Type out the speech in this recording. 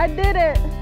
I did it.